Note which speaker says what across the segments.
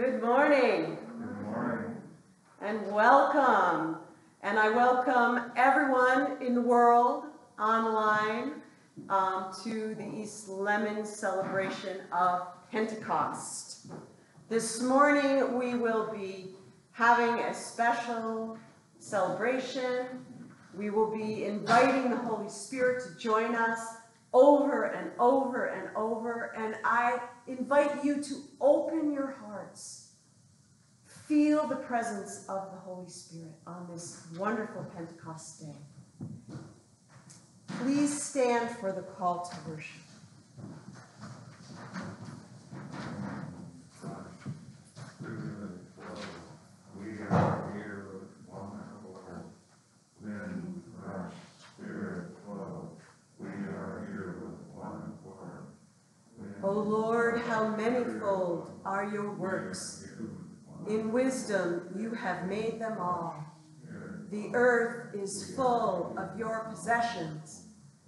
Speaker 1: Good morning
Speaker 2: Good morning.
Speaker 1: and welcome. And I welcome everyone in the world online um, to the East Lemon celebration of Pentecost. This morning, we will be having a special celebration. We will be inviting the Holy Spirit to join us over and over and over. And I invite you to open your hearts. Feel the presence of the Holy Spirit on this wonderful Pentecost day. Please stand for the call to worship
Speaker 2: here with one accord. Wind, rush, spirit, flow. We are here with one accord. Wind,
Speaker 1: O Lord, how manifold are your works. In wisdom you have made them all. The earth is full of your possessions,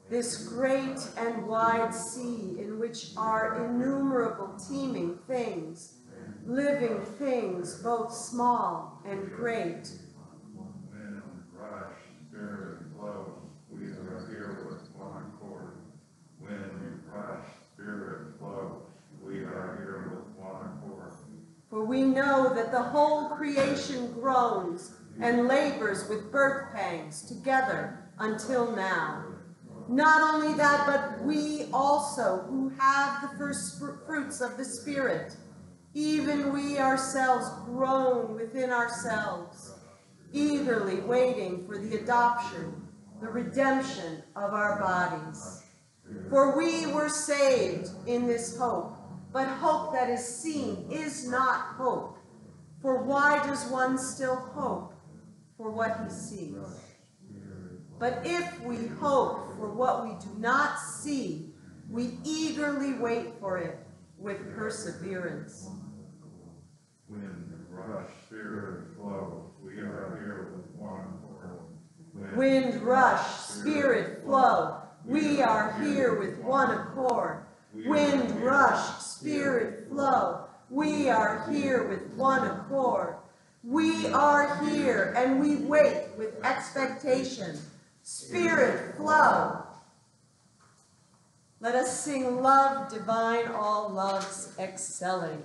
Speaker 1: this great and wide sea in which are innumerable teeming things, living things both small and great.
Speaker 2: Wind, rush, spirit, flow. We are here with one accord. Wind, rush, spirit, flow. We are here with one accord.
Speaker 1: For we know that the whole creation groans and labors with birth pangs together until now. Not only that, but we also, who have the first fruits of the Spirit, even we ourselves groan within ourselves, eagerly waiting for the adoption, the redemption of our bodies. For we were saved in this hope, but hope that is seen is not hope. For why does one still hope for what he sees? But if we hope for what we do not see, we eagerly wait for it with perseverance.
Speaker 2: Wind, rush, spirit, flow. We are here with one accord.
Speaker 1: Wind, rush, spirit, flow. We are here with one accord. Wind, rush, spirit, flow. We are here with one accord. We are here and we wait with expectation. Spirit, flow. Let us sing love divine, all loves excelling.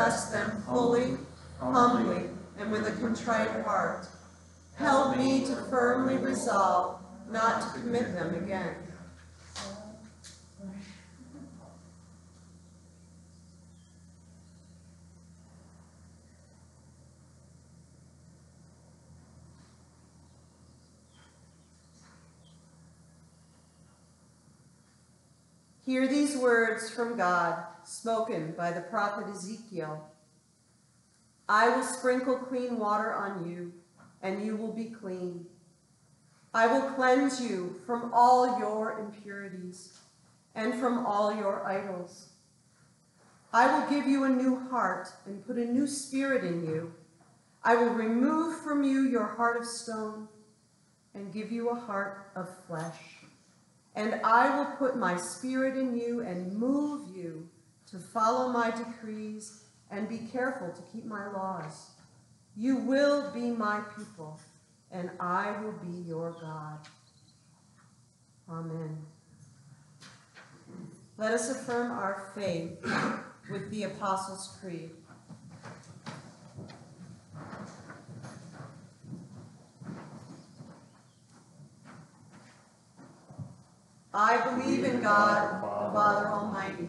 Speaker 1: Confess them fully, humbly, and with a contrite heart. Help me to firmly resolve not to commit them again. Hear these words from God, spoken by the prophet Ezekiel. I will sprinkle clean water on you, and you will be clean. I will cleanse you from all your impurities and from all your idols. I will give you a new heart and put a new spirit in you. I will remove from you your heart of stone and give you a heart of flesh. And I will put my spirit in you and move you to follow my decrees and be careful to keep my laws. You will be my people, and I will be your God. Amen. Let us affirm our faith with the Apostles' Creed. I believe in God, the Father Almighty,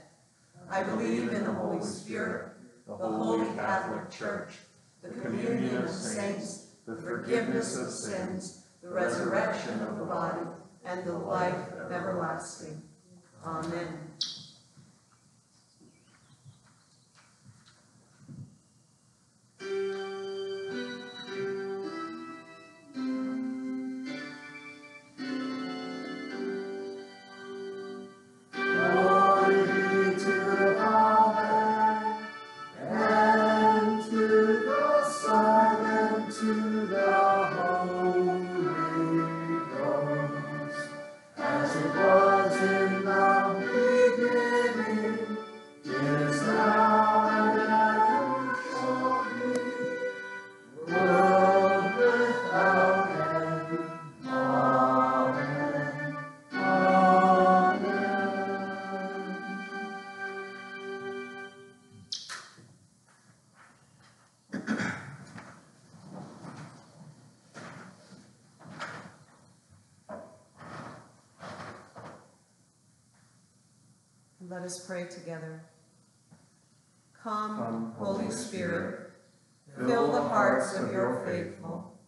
Speaker 1: I believe in the Holy Spirit, the holy Catholic Church, the communion of saints, the forgiveness of sins, the resurrection of the body, and the life everlasting. Amen. Us pray together. Come, Holy Spirit, fill the hearts of your faithful.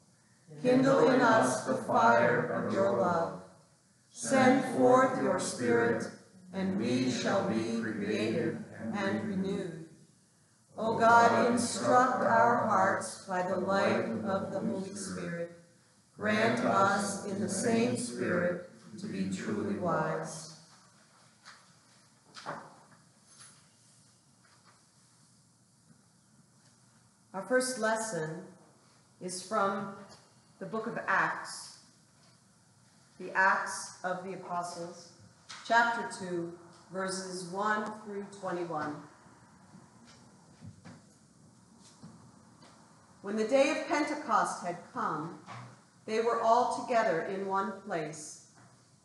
Speaker 1: Kindle in us the fire of your love. Send forth your Spirit, and we shall be created and renewed. O God, instruct our hearts by the light of the Holy Spirit. Grant us in the same Spirit to be truly wise. Our first lesson is from the book of Acts, the Acts of the Apostles, chapter 2, verses 1 through 21. When the day of Pentecost had come, they were all together in one place,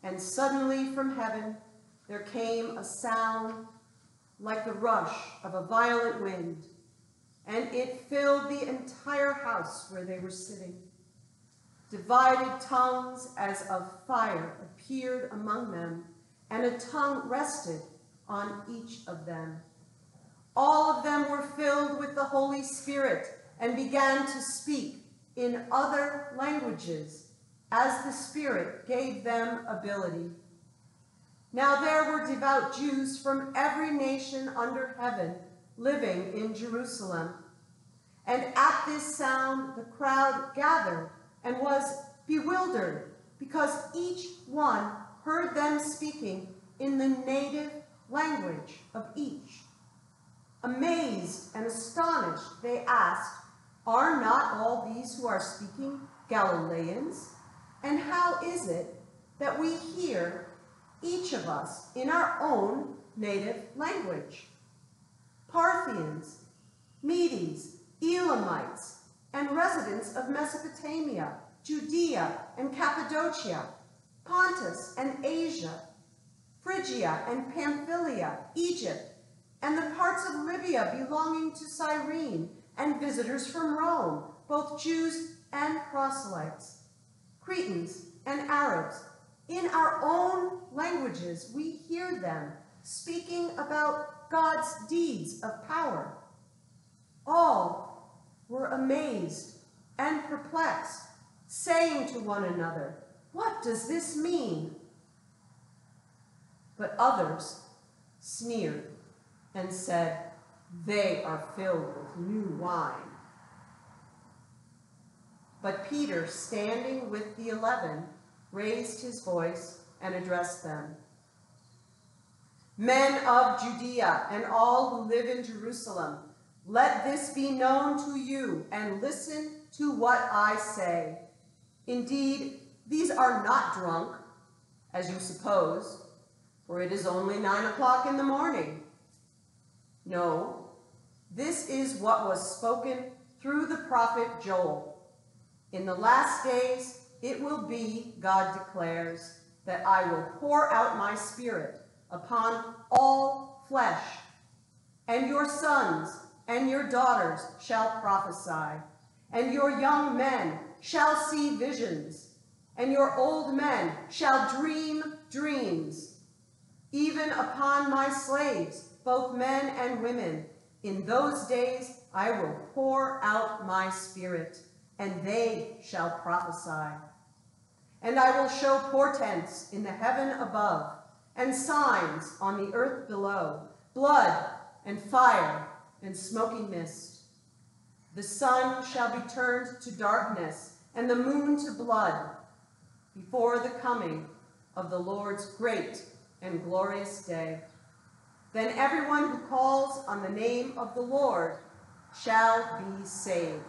Speaker 1: and suddenly from heaven there came a sound like the rush of a violent wind, and it filled the entire house where they were sitting. Divided tongues as of fire appeared among them, and a tongue rested on each of them. All of them were filled with the Holy Spirit and began to speak in other languages as the Spirit gave them ability. Now there were devout Jews from every nation under heaven living in Jerusalem. And at this sound the crowd gathered and was bewildered because each one heard them speaking in the native language of each. Amazed and astonished, they asked, Are not all these who are speaking Galileans? And how is it that we hear each of us in our own native language? Parthians, Medes, Elamites, and residents of Mesopotamia, Judea and Cappadocia, Pontus and Asia, Phrygia and Pamphylia, Egypt, and the parts of Libya belonging to Cyrene, and visitors from Rome, both Jews and proselytes, Cretans and Arabs. In our own languages, we hear them speaking about God's deeds of power. Amazed and perplexed, saying to one another, What does this mean? But others sneered and said, They are filled with new wine. But Peter, standing with the eleven, raised his voice and addressed them. Men of Judea and all who live in Jerusalem, let this be known to you and listen to what I say. Indeed, these are not drunk, as you suppose, for it is only nine o'clock in the morning. No, this is what was spoken through the prophet Joel. In the last days it will be, God declares, that I will pour out my spirit upon all flesh, and your sons and your daughters shall prophesy, and your young men shall see visions, and your old men shall dream dreams. Even upon my slaves, both men and women, in those days I will pour out my spirit, and they shall prophesy. And I will show portents in the heaven above, and signs on the earth below, blood and fire and smoky mist. The sun shall be turned to darkness, and the moon to blood, before the coming of the Lord's great and glorious day. Then everyone who calls on the name of the Lord shall be saved.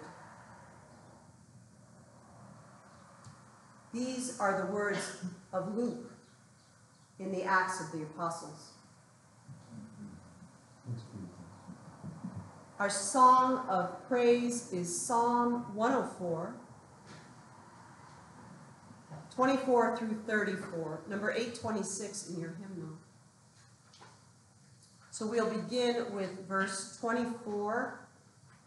Speaker 1: These are the words of Luke in the Acts of the Apostles. Our song of praise is Psalm 104, 24 through 34, number 826 in your hymnal. So we'll begin with verse 24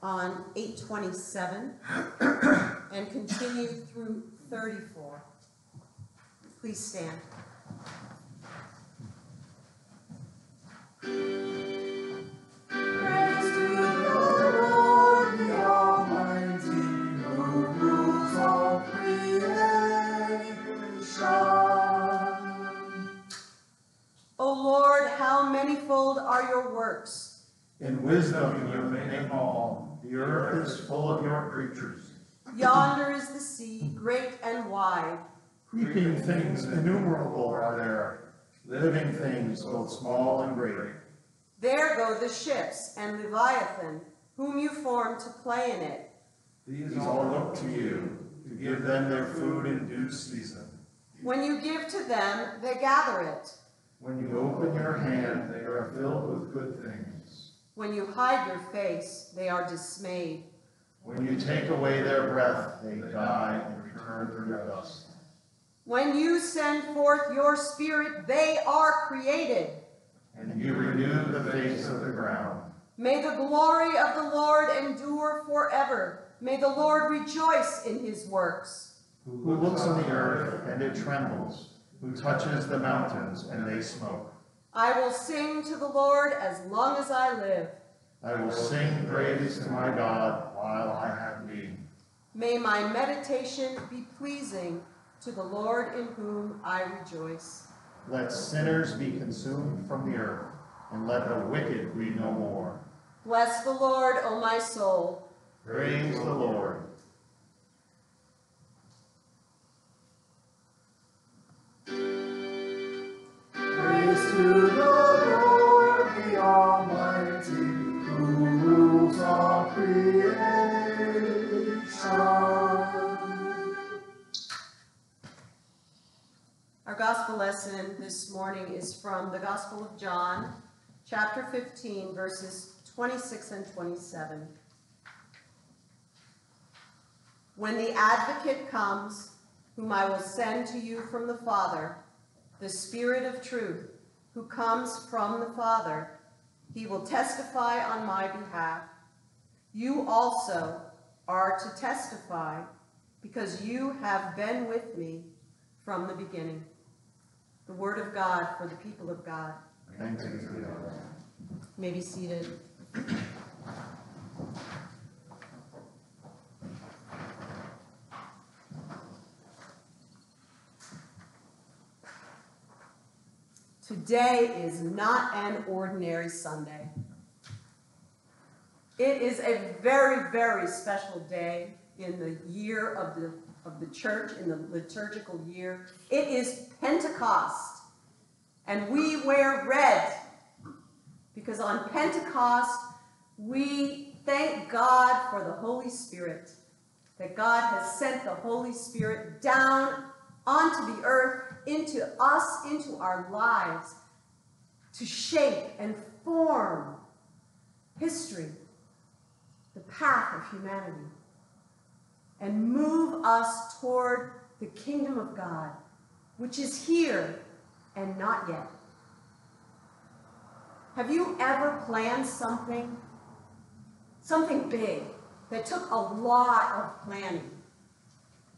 Speaker 1: on 827 and continue through 34. Please stand. How manifold are your works!
Speaker 3: In wisdom you make them all. The earth is full of your creatures.
Speaker 1: Yonder is the sea, great and wide.
Speaker 3: Creeping things innumerable are there, living things both small and great.
Speaker 1: There go the ships and Leviathan, whom you formed to play in it.
Speaker 3: These all look to you to give them their food in due season.
Speaker 1: When you give to them, they gather it.
Speaker 3: When you open your hand, they are filled with good things.
Speaker 1: When you hide your face, they are dismayed.
Speaker 3: When you take away their breath, they die and return to dust.
Speaker 1: When you send forth your spirit, they are created,
Speaker 3: and you renew the face of the ground.
Speaker 1: May the glory of the Lord endure forever. May the Lord rejoice in his works.
Speaker 3: Who looks on the earth, and it trembles, who touches the mountains, and they smoke.
Speaker 1: I will sing to the Lord as long as I live.
Speaker 3: I will sing praise to my God while I have being.
Speaker 1: May my meditation be pleasing to the Lord in whom I rejoice.
Speaker 3: Let sinners be consumed from the earth, and let the wicked be no more.
Speaker 1: Bless the Lord, O my soul.
Speaker 3: Praise the Lord.
Speaker 1: Gospel of John, chapter 15, verses 26 and 27. When the advocate comes, whom I will send to you from the Father, the Spirit of truth, who comes from the Father, he will testify on my behalf. You also are to testify, because you have been with me from the beginning. The word of God for the people of God.
Speaker 3: Thanks be to God.
Speaker 1: May be seated. Today is not an ordinary Sunday. It is a very, very special day in the year of the, of the church, in the liturgical year. It is Pentecost, and we wear red because on Pentecost, we thank God for the Holy Spirit, that God has sent the Holy Spirit down onto the earth, into us, into our lives, to shape and form history, the path of humanity, and move us toward the kingdom of God, which is here and not yet. Have you ever planned something, something big, that took a lot of planning?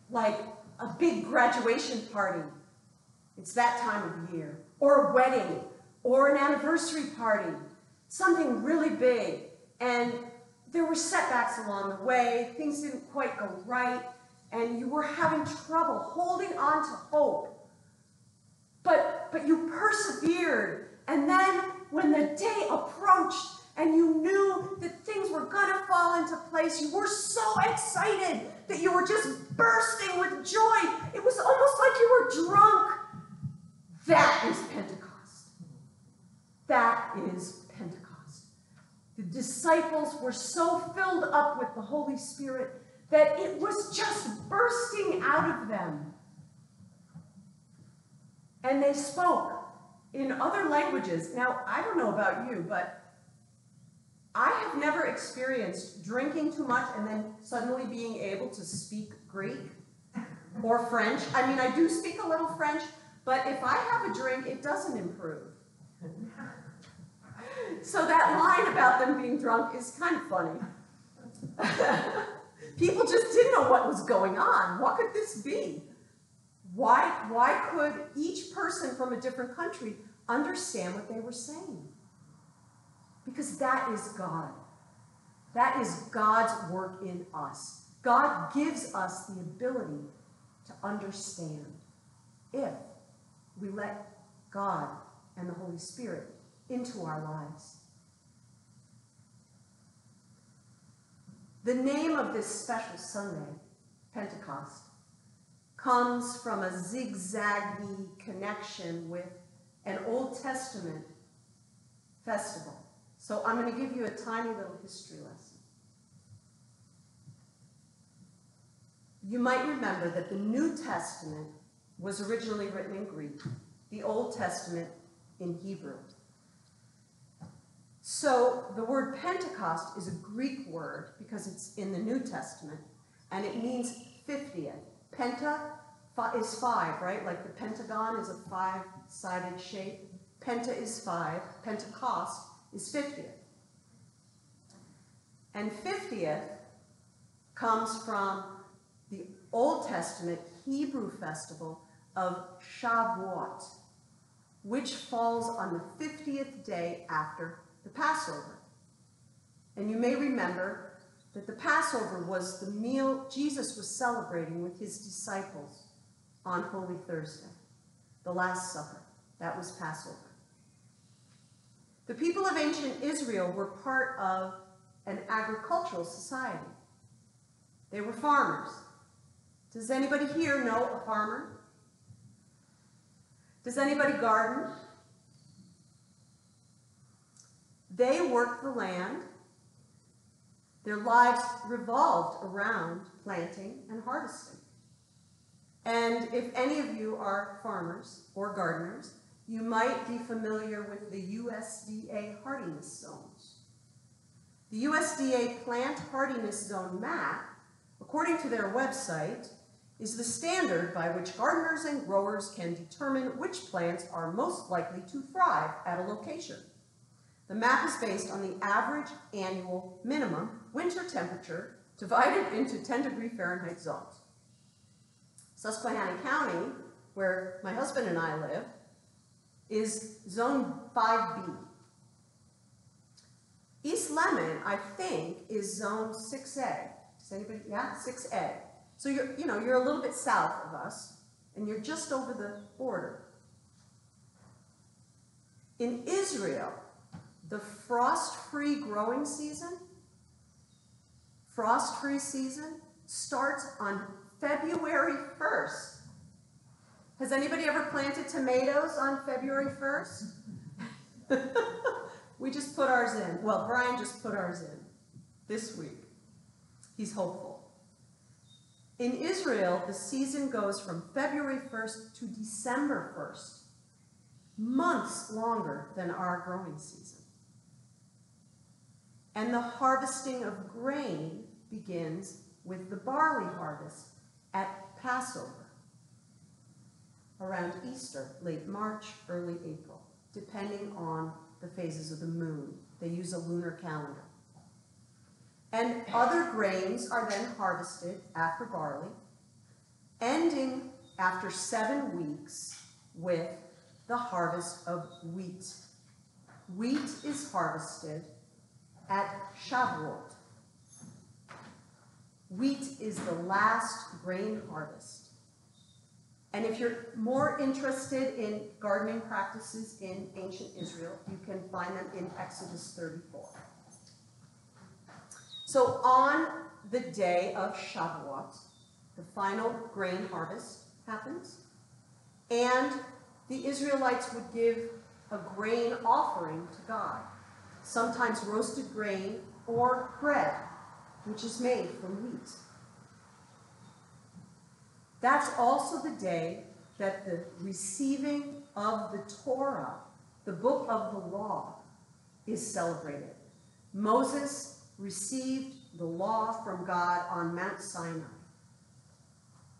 Speaker 1: Like a big graduation party. It's that time of year. Or a wedding, or an anniversary party. Something really big. And there were setbacks along the way, things didn't quite go right, and you were having trouble holding on to hope. But, but you persevered, and then when the day approached and you knew that things were gonna fall into place, you were so excited that you were just bursting with joy. It was almost like you were drunk. That is Pentecost. That is. The disciples were so filled up with the Holy Spirit that it was just bursting out of them. And they spoke in other languages. Now, I don't know about you, but I have never experienced drinking too much and then suddenly being able to speak Greek or French. I mean, I do speak a little French, but if I have a drink, it doesn't improve. So that line about them being drunk is kind of funny. People just didn't know what was going on. What could this be? Why, why could each person from a different country understand what they were saying? Because that is God. That is God's work in us. God gives us the ability to understand if we let God and the Holy Spirit into our lives. The name of this special Sunday, Pentecost, comes from a zigzaggy connection with an Old Testament festival. So I'm going to give you a tiny little history lesson. You might remember that the New Testament was originally written in Greek, the Old Testament in Hebrew. So the word Pentecost is a Greek word because it's in the New Testament, and it means 50th. Penta is five, right? Like the pentagon is a five-sided shape. Penta is five, Pentecost is 50th. And 50th comes from the Old Testament Hebrew festival of Shavuot, which falls on the 50th day after the Passover. And you may remember that the Passover was the meal Jesus was celebrating with his disciples on Holy Thursday, the Last Supper. That was Passover. The people of ancient Israel were part of an agricultural society. They were farmers. Does anybody here know a farmer? Does anybody garden? They worked the land. Their lives revolved around planting and harvesting. And if any of you are farmers or gardeners, you might be familiar with the USDA hardiness zones. The USDA plant hardiness zone map, according to their website, is the standard by which gardeners and growers can determine which plants are most likely to thrive at a location. The map is based on the average annual minimum winter temperature divided into 10 degree Fahrenheit zones. Susquehanna County, where my husband and I live, is zone 5B. East Lemon, I think, is zone 6A. Does anybody, yeah, 6A. So you're, you know, you're a little bit south of us, and you're just over the border. In Israel, the frost-free growing season, frost-free season, starts on February 1st. Has anybody ever planted tomatoes on February 1st? we just put ours in. Well, Brian just put ours in this week. He's hopeful. In Israel, the season goes from February 1st to December 1st, months longer than our growing season. And the harvesting of grain begins with the barley harvest at Passover, around Easter, late March, early April, depending on the phases of the moon. They use a lunar calendar. And other grains are then harvested after barley, ending after seven weeks with the harvest of wheat. Wheat is harvested at Shavuot. Wheat is the last grain harvest. And if you're more interested in gardening practices in ancient Israel, you can find them in Exodus 34. So on the day of Shavuot, the final grain harvest happens, and the Israelites would give a grain offering to God, sometimes roasted grain or bread, which is made from wheat. That's also the day that the receiving of the Torah, the book of the law, is celebrated. Moses received the law from God on Mount Sinai.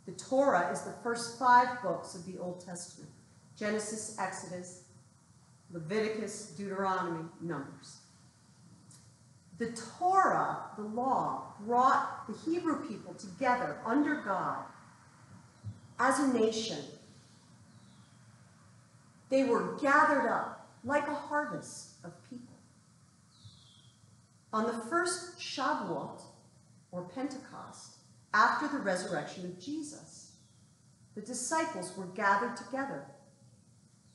Speaker 1: The Torah is the first five books of the Old Testament Genesis, Exodus, Leviticus, Deuteronomy, Numbers. The Torah, the law, brought the Hebrew people together under God as a nation. They were gathered up like a harvest of people. On the first Shavuot, or Pentecost, after the resurrection of Jesus, the disciples were gathered together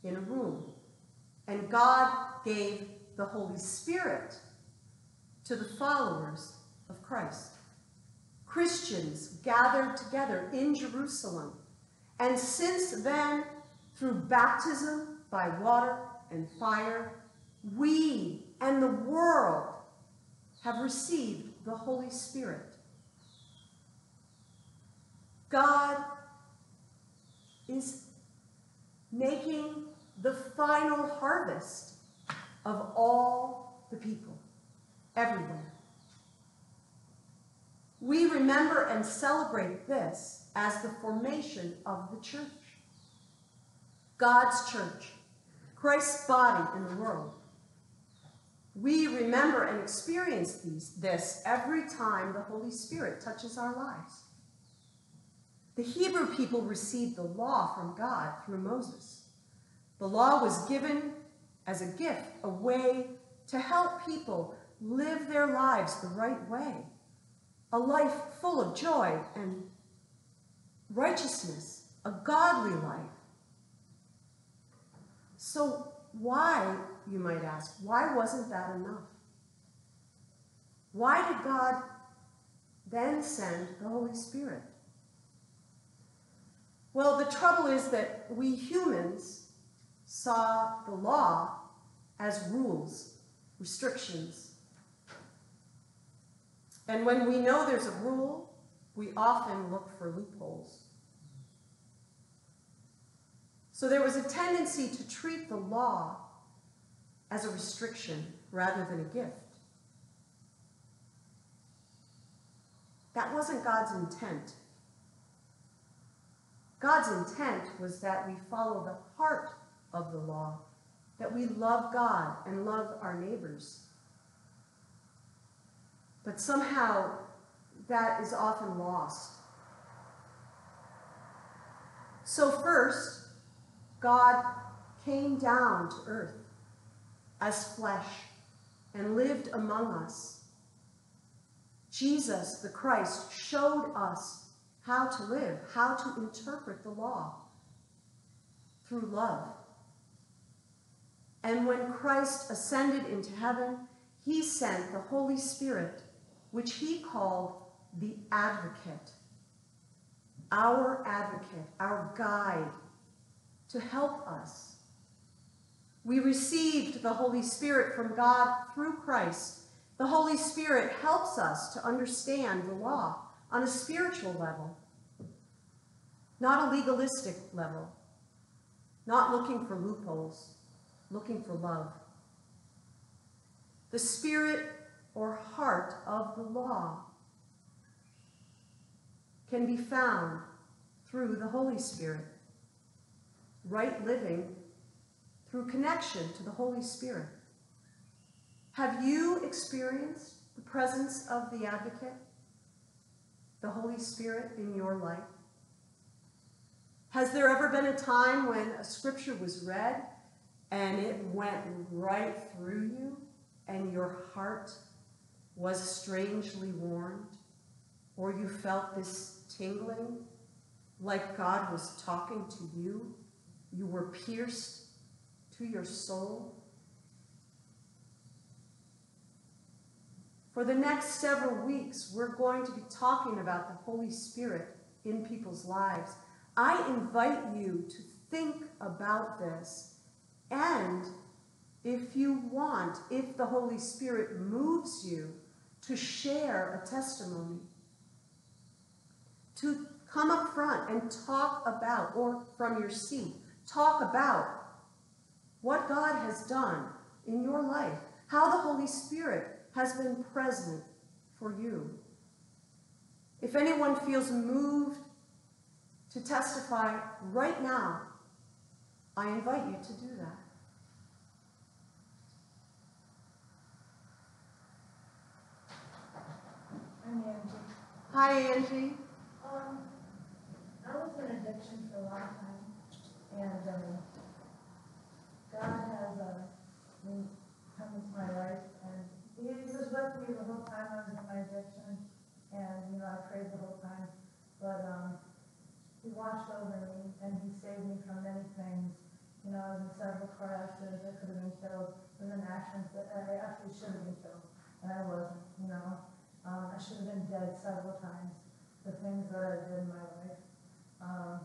Speaker 1: in a room, and God gave the Holy Spirit to the followers of Christ. Christians gathered together in Jerusalem, and since then, through baptism by water and fire, we and the world have received the Holy Spirit. God is making the final harvest of all the people, everywhere. We remember and celebrate this as the formation of the church. God's church, Christ's body in the world. We remember and experience these, this every time the Holy Spirit touches our lives. The Hebrew people received the law from God through Moses. The law was given as a gift, a way to help people live their lives the right way, a life full of joy and righteousness, a godly life. So, why, you might ask, why wasn't that enough? Why did God then send the Holy Spirit? Well, the trouble is that we humans saw the law as rules, restrictions. And when we know there's a rule, we often look for loopholes. So there was a tendency to treat the law as a restriction rather than a gift. That wasn't God's intent. God's intent was that we follow the heart of the law, that we love God and love our neighbors. But somehow that is often lost. So, first, God came down to earth as flesh and lived among us. Jesus, the Christ, showed us how to live, how to interpret the law through love. And when Christ ascended into heaven, he sent the Holy Spirit, which he called the advocate, our advocate, our guide, to help us. We received the Holy Spirit from God through Christ. The Holy Spirit helps us to understand the law on a spiritual level, not a legalistic level, not looking for loopholes, looking for love. The spirit or heart of the law can be found through the Holy Spirit. Right living through connection to the Holy Spirit. Have you experienced the presence of the advocate, the Holy Spirit in your life? Has there ever been a time when a scripture was read and it went right through you and your heart was strangely warmed? Or you felt this tingling like God was talking to you? You were pierced to your soul? For the next several weeks, we're going to be talking about the Holy Spirit in people's lives. I invite you to think about this. And if you want, if the Holy Spirit moves you to share a testimony, to come up front and talk about, or from your seat, talk about what God has done in your life, how the Holy Spirit has been present for you. If anyone feels moved to testify right now, I invite you to do that.
Speaker 4: I'm Angie.
Speaker 1: Hi, Angie.
Speaker 4: Um, I was in addiction for a long time, and, um, God has, uh, come into my life, and he was with me the whole time I was in my addiction, and, you know, I prayed the whole time, but, um, he watched over me, and he saved me from many things. You know, I was in several car accidents, I could have been killed, was in accidents that I actually should have been killed, and I wasn't, you know? Um, I should have been dead several times, the things that I did in my life. Um,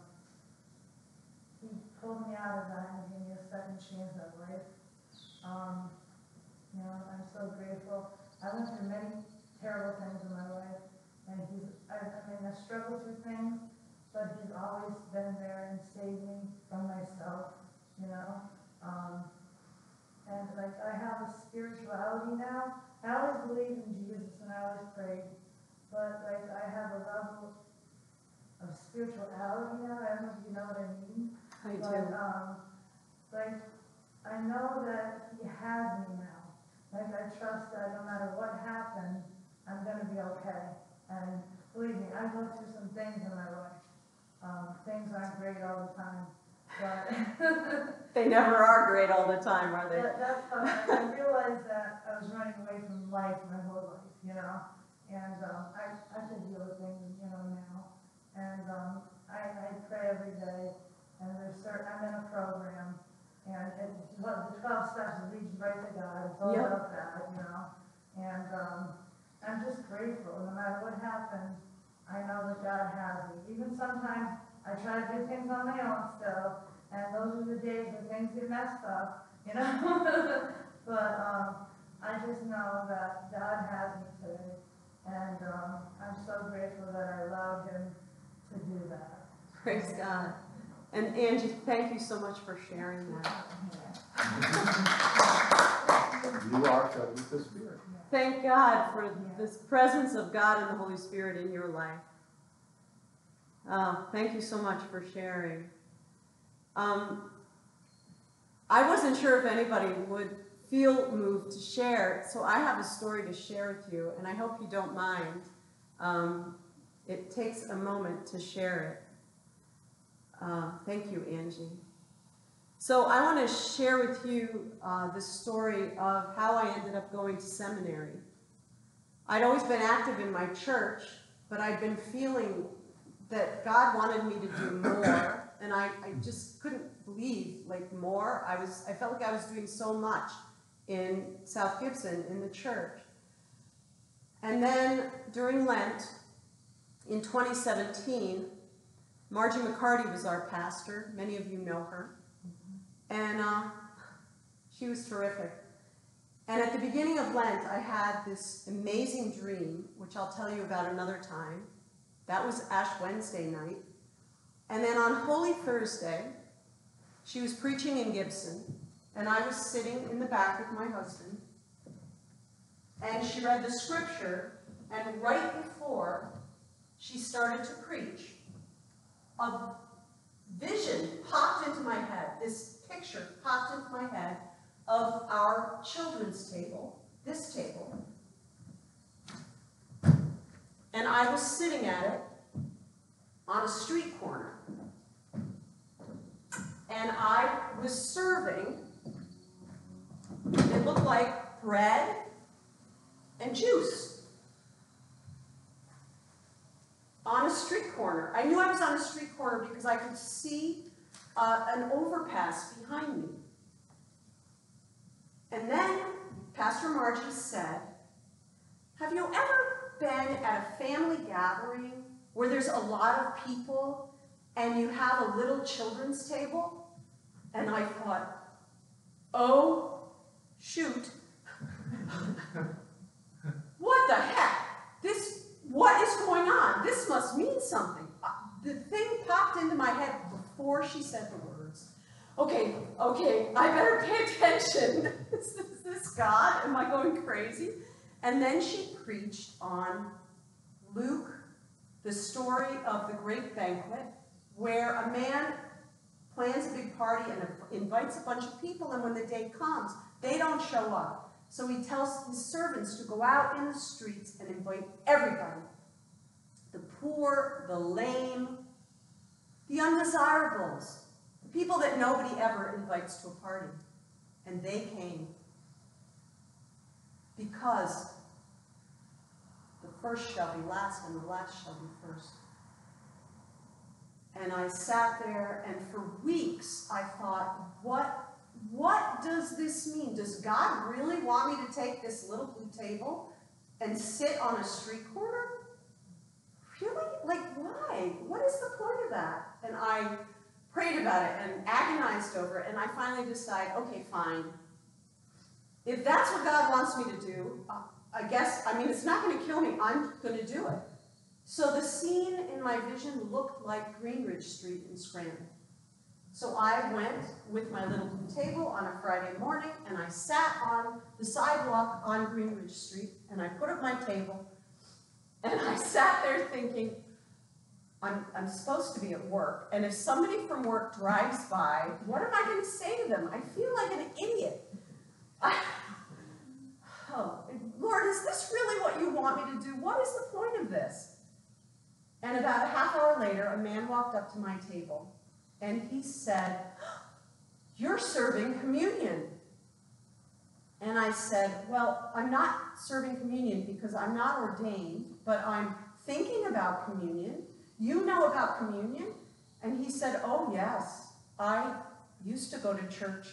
Speaker 4: he pulled me out of that and gave me a second chance at life. Um, you know, I'm so grateful. I went through many terrible things in my life, and he's, I, I mean, I struggled through things, but he's always been there and saved me from myself, you know? Um, and like, I have a spirituality now. I always believed in Jesus and I always prayed, but like, I have a level of spirituality now. I don't know if you know what I mean.
Speaker 1: I
Speaker 4: But, um, like, I I know that he has me now. Like, I trust that no matter what happens, I'm gonna be okay. And believe me, I go through some things in my life. Um, things aren't great all the time, but
Speaker 1: They never are great all the time, are they?
Speaker 4: That, that's, how I I realized that I was running away from life my whole life, you know? And, um, I, I can deal with things, you know, now. And, um, I, I pray every day, and there's certain, I'm in a program, and it, well, the twelve steps leads right to God, it's all
Speaker 1: Yep.
Speaker 4: about that, you know? And, um, I'm just grateful, no matter what happens, I know that God has me. Even sometimes, I try to do things on my own still, and those are the days when things get messed up, you know? But, um, I just know that God has me today, and, um, I'm so grateful that I allowed him to do that.
Speaker 1: Praise God. And Angie, thank you so much for sharing that.
Speaker 5: You are filled with the Spirit.
Speaker 1: Thank God for this presence of God and the Holy Spirit in your life. Oh, thank you so much for sharing. Um, I wasn't sure if anybody would feel moved to share, so I have a story to share with you, and I hope you don't mind. Um, it takes a moment to share it. Uh, thank you, Angie. So I want to share with you uh, the story of how I ended up going to seminary. I'd always been active in my church, but I'd been feeling that God wanted me to do more, and I, I just couldn't believe like more. I was I felt like I was doing so much in South Gibson in the church. And then during Lent in 2017, Margie McCarty was our pastor. Many of you know her. And uh, she was terrific. And at the beginning of Lent, I had this amazing dream, which I'll tell you about another time. That was Ash Wednesday night. And then on Holy Thursday, she was preaching in Gibson, and I was sitting in the back with my husband. And she read the scripture, and right before she started to preach, a vision popped into my head. This picture popped into my head of our children's table, this table. And I was sitting at it on a street corner. And I was serving, it looked like bread and juice on a street corner. I knew I was on a street corner because I could see uh, an overpass behind me. And then Pastor Margie said, Have you ever been at a family gathering where there's a lot of people and you have a little children's table? And I thought, Oh, shoot. what the heck? This, what is going on? This must mean something. Uh, The thing popped into my head before she said the words. Okay, okay, I better pay attention. is this God? Am I going crazy? And then she preached on Luke, the story of the great banquet, where a man plans a big party and invites a bunch of people, and when the day comes, they don't show up. So he tells his servants to go out in the streets and invite everybody the poor, the lame, the undesirables, the people that nobody ever invites to a party. And they came because the first shall be last and the last shall be first. And I sat there and for weeks I thought, what, what does this mean? Does God really want me to take this little blue table and sit on a street corner? Really? Like, why? What is the point of that? And I prayed about it and agonized over it, and I finally decided, okay, fine. If that's what God wants me to do, I guess, I mean, it's not going to kill me. I'm going to do it. So the scene in my vision looked like Greenridge Street in Scranton. So I went with my little table on a Friday morning, and I sat on the sidewalk on Greenridge Street, and I put up my table, and I sat there thinking, I'm, I'm supposed to be at work, and if somebody from work drives by, what am I going to say to them? I feel like an idiot oh, Lord, is this really what you want me to do? What is the point of this? And about a half hour later, a man walked up to my table and he said, You're serving communion. And I said, Well, I'm not serving communion because I'm not ordained, but I'm thinking about communion. You know about communion? And he said, Oh, yes. I used to go to church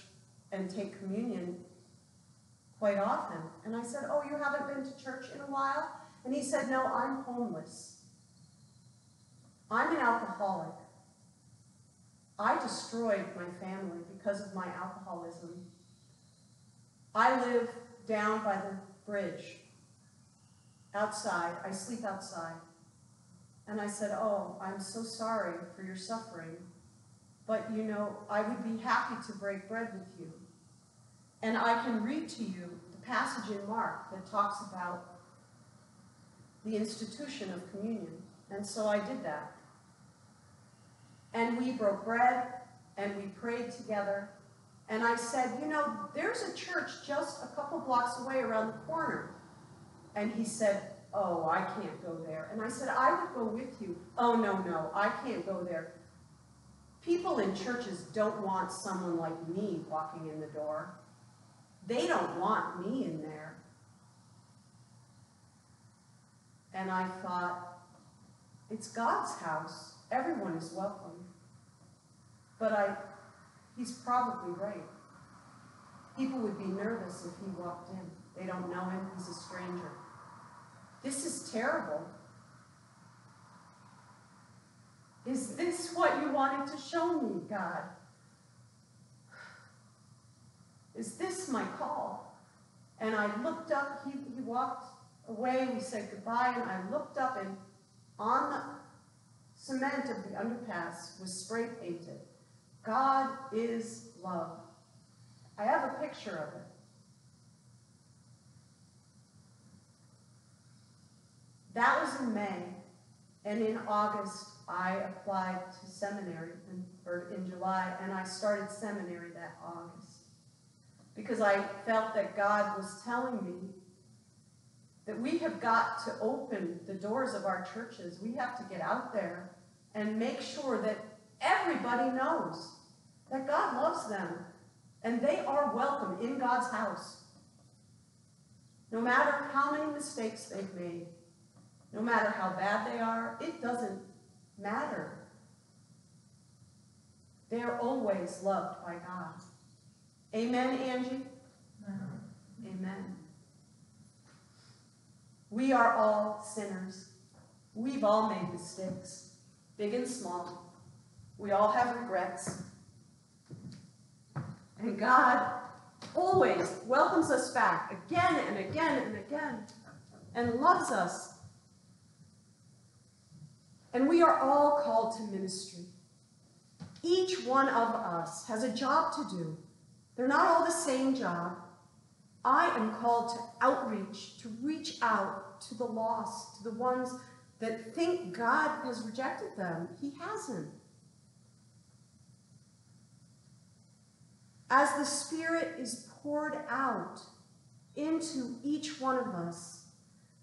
Speaker 1: and take communion quite often. And I said, Oh, you haven't been to church in a while? And he said, No, I'm homeless. I'm an alcoholic. I destroyed my family because of my alcoholism. I live down by the bridge, outside. I sleep outside. And I said, Oh, I'm so sorry for your suffering. But you know, I would be happy to break bread with you. And I can read to you the passage in Mark that talks about the institution of communion. And so I did that. And we broke bread and we prayed together. And I said, You know, there's a church just a couple blocks away around the corner. And he said, Oh, I can't go there. And I said, I would go with you. Oh, no, no, I can't go there. People in churches don't want someone like me walking in the door. They don't want me in there. And I thought, it's God's house. Everyone is welcome. But I, he's probably right. People would be nervous if he walked in. They don't know him, he's a stranger. This is terrible. Is this what you wanted to show me, God? Is this my call? And I looked up, he, he walked away, we said goodbye, and I looked up, and on the cement of the underpass was spray painted God is love. I have a picture of it. That was in May, and in August, I applied to seminary, in, or in July, and I started seminary that August. Because I felt that God was telling me that we have got to open the doors of our churches. We have to get out there and make sure that everybody knows that God loves them and they are welcome in God's house. No matter how many mistakes they've made, no matter how bad they are, it doesn't matter. They are always loved by God. Amen, Angie? Amen. We are all sinners. We've all made mistakes, big and small. We all have regrets. And God always welcomes us back again and again and again and loves us. And we are all called to ministry. Each one of us has a job to do. They're not all the same job. I am called to outreach, to reach out to the lost, to the ones that think God has rejected them. He hasn't. As the Spirit is poured out into each one of us,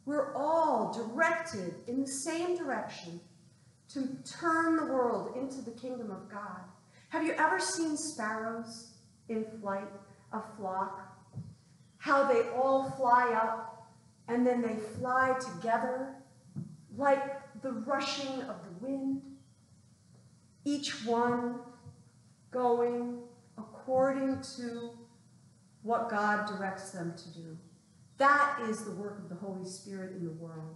Speaker 1: we're all directed in the same direction to turn the world into the kingdom of God. Have you ever seen sparrows in flight, a flock? How they all fly up and then they fly together like the rushing of the wind, each one going according to what God directs them to do. That is the work of the Holy Spirit in the world.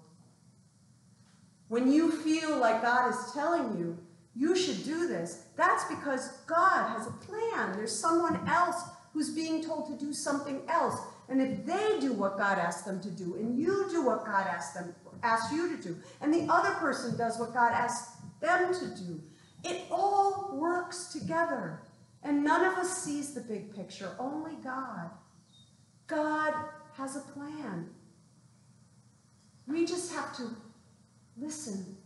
Speaker 1: When you feel like God is telling you, you should do this, that's because God has a plan. There's someone else who's being told to do something else. And if they do what God asked them to do, and you do what God asked them asked you to do, and the other person does what God asked them to do, it all works together. And none of us sees the big picture, only God. God has a plan. We just have to listen,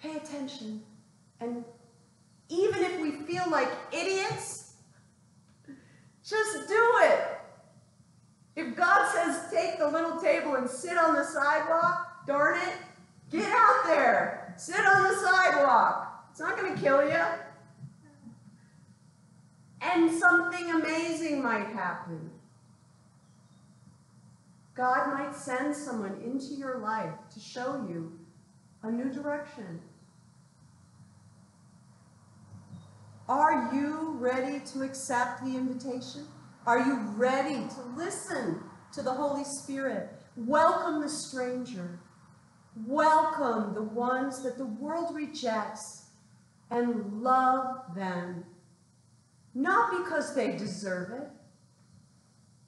Speaker 1: pay attention, and even if we feel like idiots, just do it. If God says take the little table and sit on the sidewalk, darn it, Get out there. Sit on the sidewalk. It's not going to kill you. And something amazing might happen. God might send someone into your life to show you a new direction. Are you ready to accept the invitation? Are you ready to listen to the Holy Spirit? Welcome the stranger. Welcome the ones that the world rejects and love them. Not because they deserve it.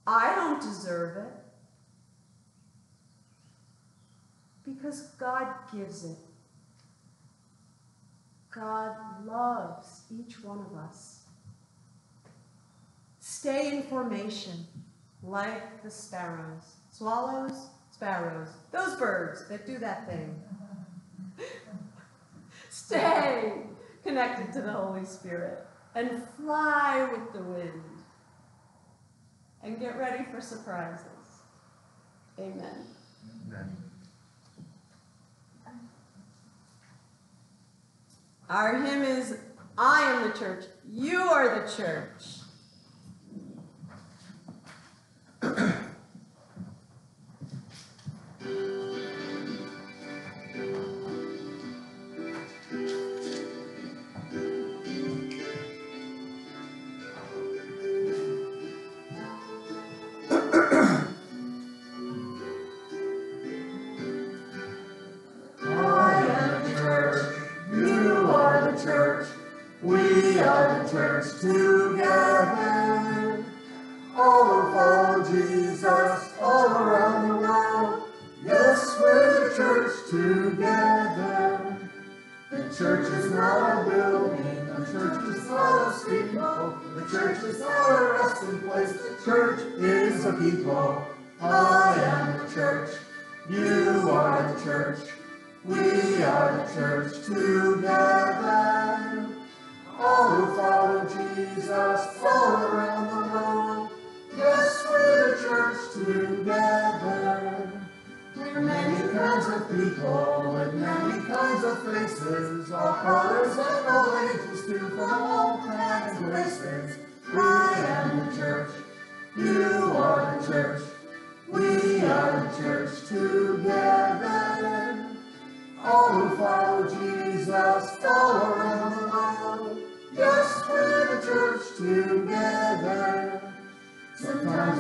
Speaker 1: I don't deserve it. Because God gives it. God loves each one of us. Stay in formation like the sparrows. Swallows, sparrows, those birds that do that thing. Stay connected to the Holy Spirit and fly with the wind. And get ready for surprises. Amen.
Speaker 3: Amen.
Speaker 1: Our hymn is I am the church, you are the church.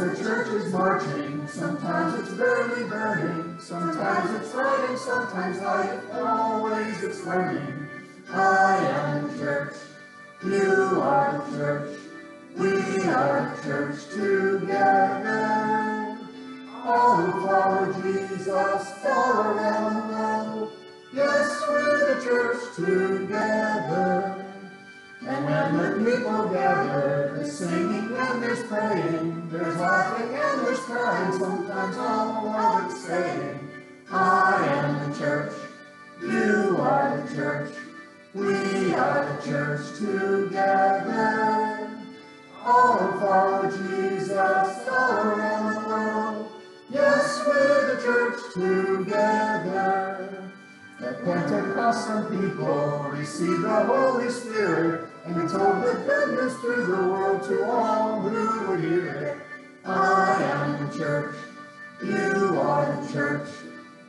Speaker 3: The church is marching, sometimes it's barely burning, sometimes it's raining, sometimes and always it's learning. I am the church, you are the church, we are the church together. All who follow Jesus all around world. Yes, we're the church together. And when the people gather, there's singing and there's praying, there's laughing and there's crying, sometimes all while it's saying, I am the church, you are the church, we are the church together. All follow Jesus all around the world, yes, we're the church together. At Pentecostal people receive the Holy Spirit and told the good through the world to all who would hear it. I am the church, you are the church,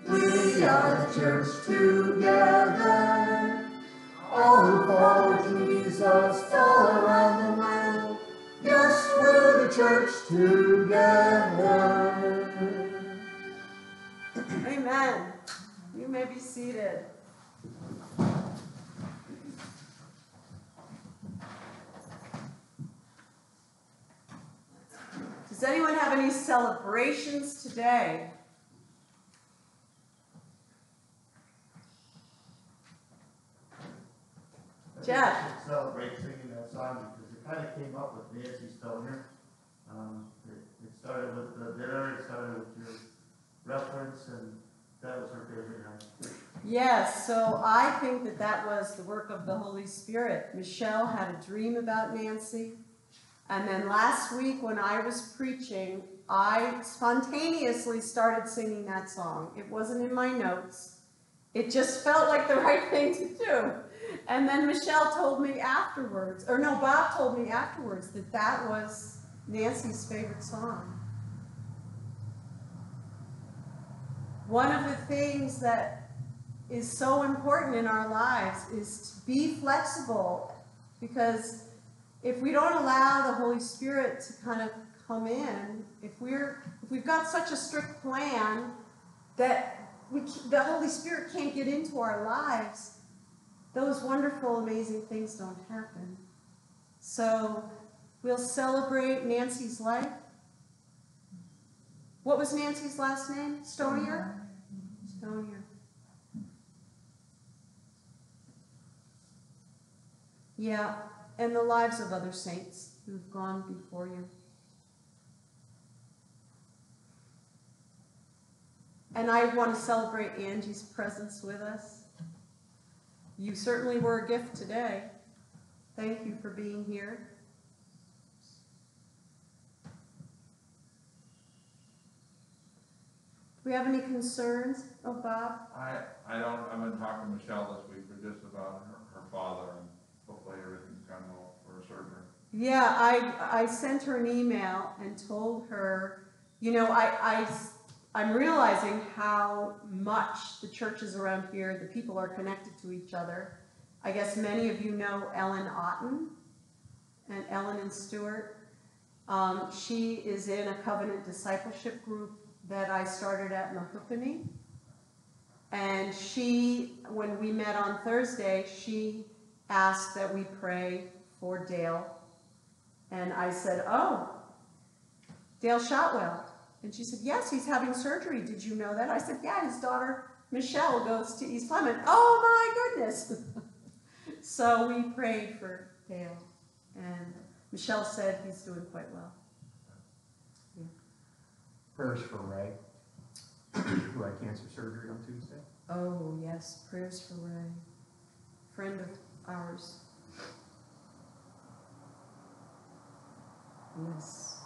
Speaker 3: we are the church together. All who follow Jesus all around the world, yes, we're the church together.
Speaker 1: Amen. You may be seated. Does anyone have any celebrations today? Jeff.
Speaker 6: I Celebrate singing that song because it kind of came up with Nancy Stoner. Um, it, it started with the dinner, it started with your reference, and that was her favorite night.
Speaker 1: Yes, so I think that that was the work of the Holy Spirit. Michelle had a dream about Nancy. And then last week when I was preaching, I spontaneously started singing that song. It wasn't in my notes. It just felt like the right thing to do. And then Michelle told me afterwards, or no, Bob told me afterwards that that was Nancy's favorite song. One of the things that is so important in our lives is to be flexible because if we don't allow the Holy Spirit to kind of come in, if we're if we've got such a strict plan that we, the Holy Spirit can't get into our lives, those wonderful, amazing things don't happen. So we'll celebrate Nancy's life. What was Nancy's last name? Stonier? Stonier. Yeah, and the lives of other saints who've gone before you. And I want to celebrate Angie's presence with us. You certainly were a gift today. Thank you for being here. Do we have any concerns? Oh, Bob?
Speaker 2: I, I don't, I've been talking to Michelle this week, but just about her, her father, and hopefully everything's gone well for her surgery.
Speaker 1: Yeah, I, I sent her an email and told her, you know, I, I, I'm realizing how much the churches around here, the people are connected to each other. I guess many of you know Ellen Otten and Ellen and Stewart. Um, she is in a covenant discipleship group that I started at Mehoopany. And she, when we met on Thursday, she asked that we pray for Dale. And I said, Oh, Dale Shotwell. And she said, Yes, he's having surgery. Did you know that? I said, Yeah, his daughter Michelle goes to East Lemon. Oh my goodness. so we prayed for Dale. And Michelle said he's doing quite well.
Speaker 5: Prayers for Ray, who had cancer surgery on Tuesday.
Speaker 1: Oh, yes, prayers for Ray, friend of ours. Yes.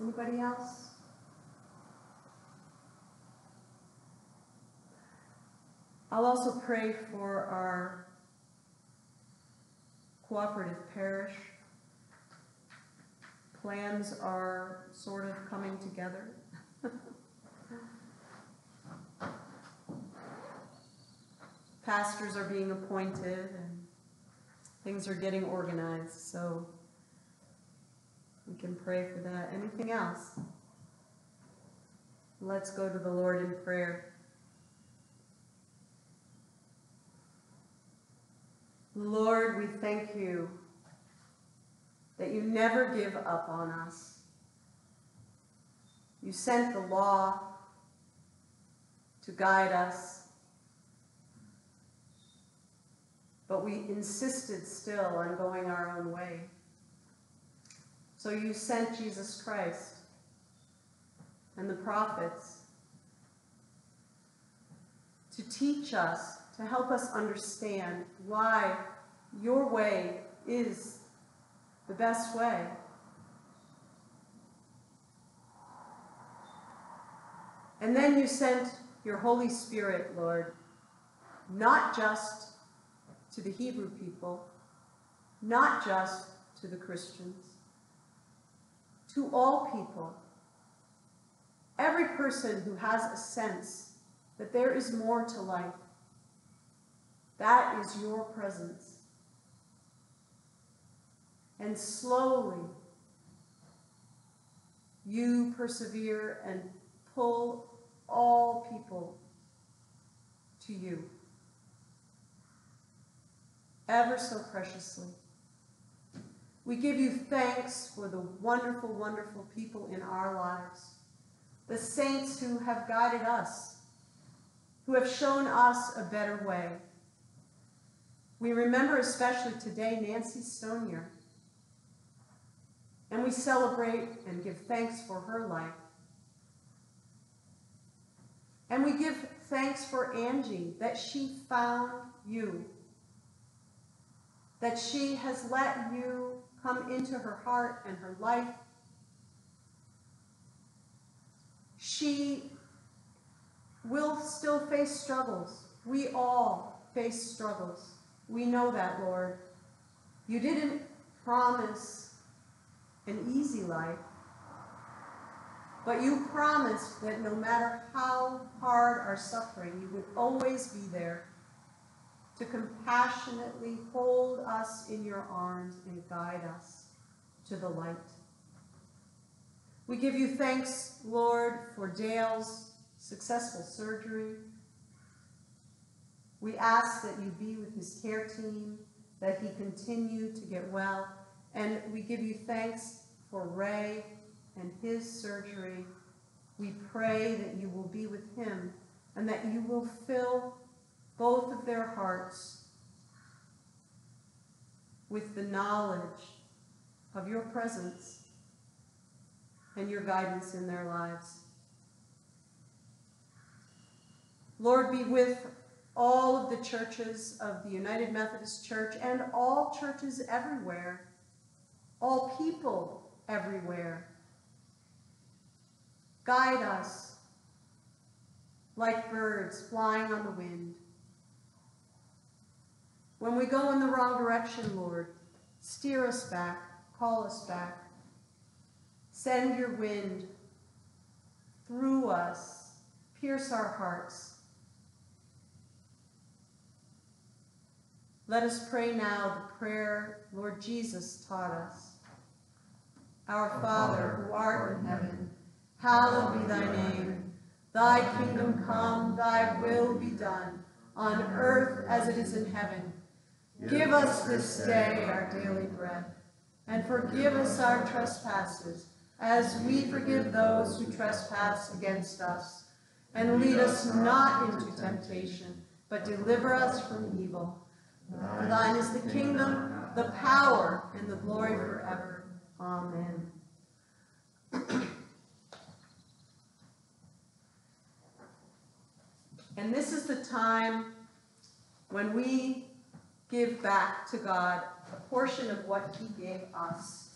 Speaker 1: Anybody else? I'll also pray for our cooperative parish plans are sort of coming together. Pastors are being appointed and things are getting organized, so we can pray for that. Anything else? Let's go to the Lord in prayer. Lord, we thank you that you never give up on us. You sent the law to guide us, but we insisted still on going our own way. So you sent Jesus Christ and the prophets to teach us, to help us understand why your way is the best way. And then you sent your Holy Spirit, Lord, not just to the Hebrew people, not just to the Christians, to all people. Every person who has a sense that there is more to life. That is your presence. And slowly, you persevere and pull all people to you. Ever so preciously. We give you thanks for the wonderful, wonderful people in our lives, the saints who have guided us, who have shown us a better way. We remember especially today Nancy Stonier, and we celebrate and give thanks for her life. And we give thanks for Angie that she found you, that she has let you come into her heart and her life, She will still face struggles. We all face struggles. We know that, Lord. You didn't promise an easy life, but you promised that no matter how hard our suffering, you would always be there to compassionately hold us in your arms and guide us to the light. We give you thanks, Lord, for Dale's successful surgery. We ask that you be with his care team, that he continue to get well, and we give you thanks for Ray and his surgery. We pray that you will be with him and that you will fill both of their hearts with the knowledge of your presence and your guidance in their lives. Lord, be with all of the churches of the United Methodist Church and all churches everywhere, all people everywhere. Guide us like birds flying on the wind. When we go in the wrong direction, Lord, steer us back, call us back. Send your wind through us, pierce our hearts. Let us pray now the prayer Lord Jesus taught us. Our Father, who art in heaven, hallowed be thy name. Thy kingdom come, thy will be done, on earth as it is in heaven. Give us this day our daily bread, and forgive us our trespasses, as we forgive those who trespass against us. And lead us not into temptation, but deliver us from evil. For thine is the kingdom, the power, and the glory forever. Amen. And this is the time when we give back to God a portion of what he gave us.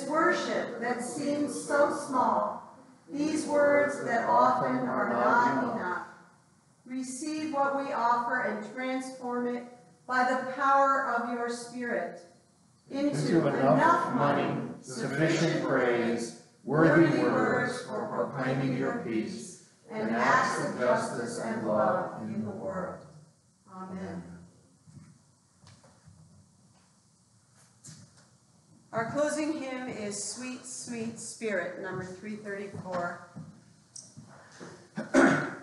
Speaker 1: This worship that seems so small, these words that often are not enough. Receive what we offer and transform it by the power of your Spirit into enough money, sufficient praise, worthy words for proclaiming your peace, and acts of justice and love in the world. Amen. Our closing hymn is Sweet, Sweet Spirit, number 334.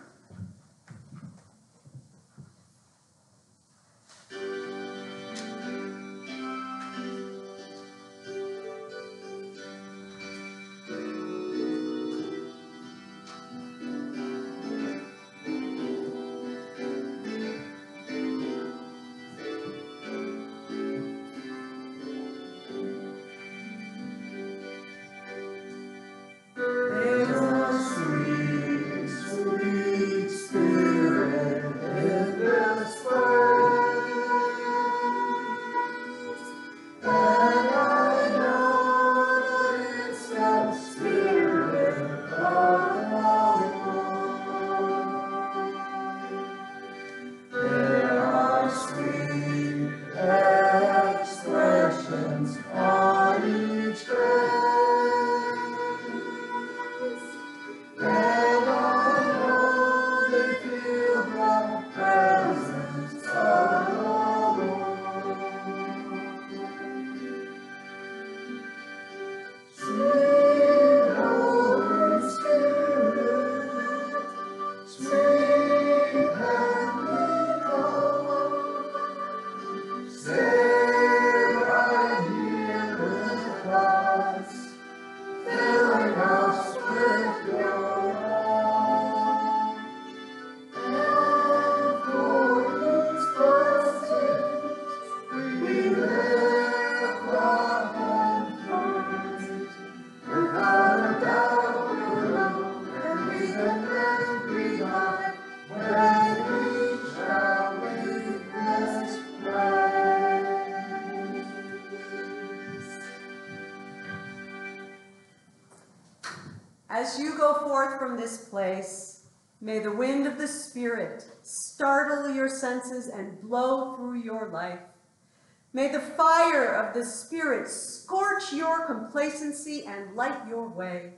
Speaker 1: the fire of the Spirit scorch your complacency and light your way.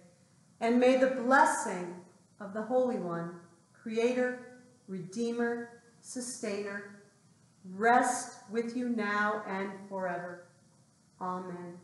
Speaker 1: And may the blessing of the Holy One, Creator, Redeemer, Sustainer, rest with you now and forever. Amen.